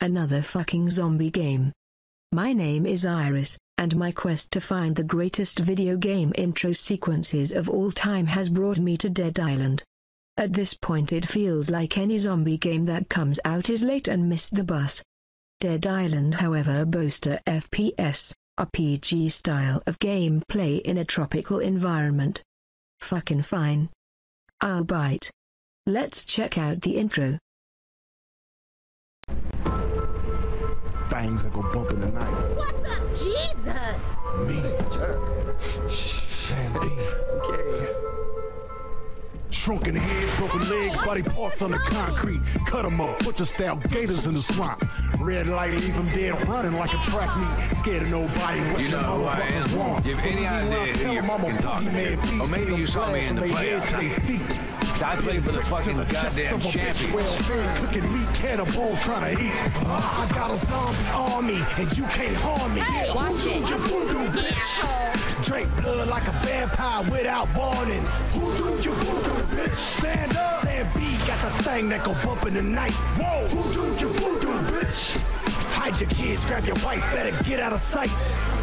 Another fucking zombie game. My name is Iris, and my quest to find the greatest video game intro sequences of all time has brought me to Dead Island. At this point it feels like any zombie game that comes out is late and missed the bus. Dead Island however boasts a FPS, RPG style of gameplay in a tropical environment. Fucking fine. I'll bite. Let's check out the intro. Things that go bump in the night. What the? Jesus! Me, Jerk. Sandy. Okay. Shrunken head, broken legs, body parts on the concrete. Cut 'em up, butcher style gators in the swamp. Red light, leave 'em dead, running like a track meet. Scared of nobody. What You know who I am? want. Do you have any Believe me when I idea who you're 'em fucking talking to? Or maybe See you 'em saw me in the playoffs, head to huh? they feet. I played for the fucking the goddamn of a bitch, champions. Well-fed, cooking meat, cannibal, trying to eat. I got a zombie army, and you can't harm me. Hey, Yeah, watch voodoo, it. You voodoo, bitch. Drink blood like a vampire without warning. Who do you voodoo, bitch? Stand up. Sam B got the thing that go bump in the night. Whoa. Who do you voodoo, bitch? Hide your kids, grab your wife, better get out of sight.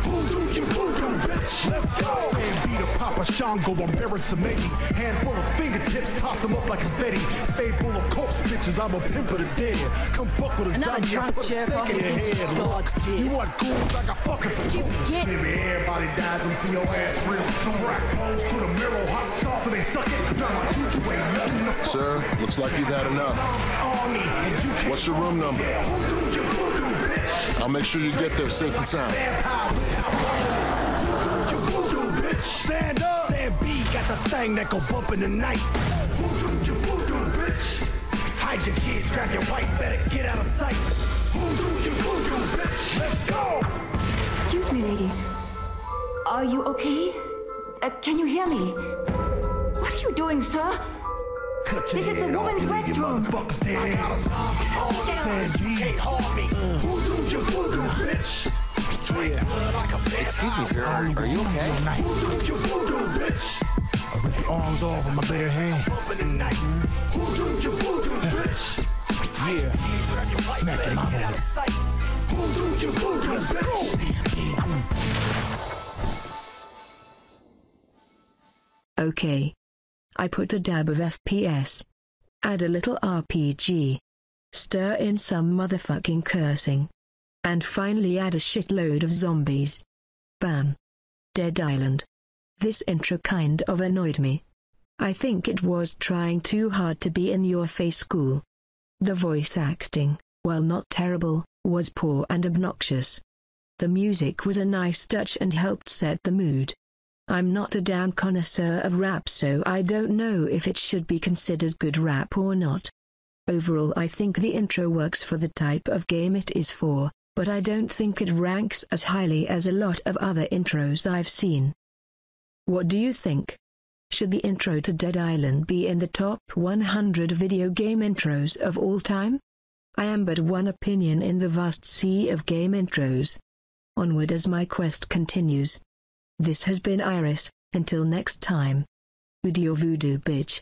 Who do you voodoo, bitch? Let's go. Sam B to Papa Shango, I'm Baron Samedi. Handful of fingertips, toss them up like confetti. Stay full of corpse bitches, I'm a pimp of the dead. Come fuck with a Another zombie, I drunk put a jerk stick off in your head. God's gift. You want ghouls like a fucking Stupid. Maybe everybody dies and see your ass real soon. Rack bones to the marrow, hot sauce, and they suck it. Now my juju ain't nothing to fuck Sir, looks like you've had enough. Army, and you can't What's your room number? Who do you voodoo, bitch? I'll make sure you get there safe and sound. Vampire without warning. Who do you voodoo, bitch? Stand up. Sam B got the thing that go bump in the night. Who do you voodoo, bitch? Hide your kids, grab your wife, better get out of sight. Who do you voodoo, bitch? Let's go. Excuse me, lady. Are you okay? Uh, can you hear me? What are you doing, sir? Cut This is the head off, woman's you leave your restroom. motherfuckers dead. I got a zombie on Sam G. Can't harm me. Who do you voodoo, bitch? Drink blood like a Excuse me, sir. Are, are you okay? Who do you voodoo, bitch? I rip your arms off with my bare hand. Up in. Who do you voodoo, bitch? Yeah. Smack him out of sight. Who do you voodoo, bitch? Okay. I put a dab of FPS. Add a little RPG. Stir in some motherfucking cursing. And finally add a shitload of zombies. Bam. Dead Island. This intro kind of annoyed me. I think it was trying too hard to be in your face cool. The voice acting, while not terrible, was poor and obnoxious. The music was a nice touch and helped set the mood. I'm not a damn connoisseur of rap so I don't know if it should be considered good rap or not. Overall I think the intro works for the type of game it is for, but I don't think it ranks as highly as a lot of other intros I've seen. What do you think? Should the intro to Dead Island be in the top 100 video game intros of all time? I am but one opinion in the vast sea of game intros. Onward as my quest continues. This has been Iris, until next time. Voodoo voodoo bitch.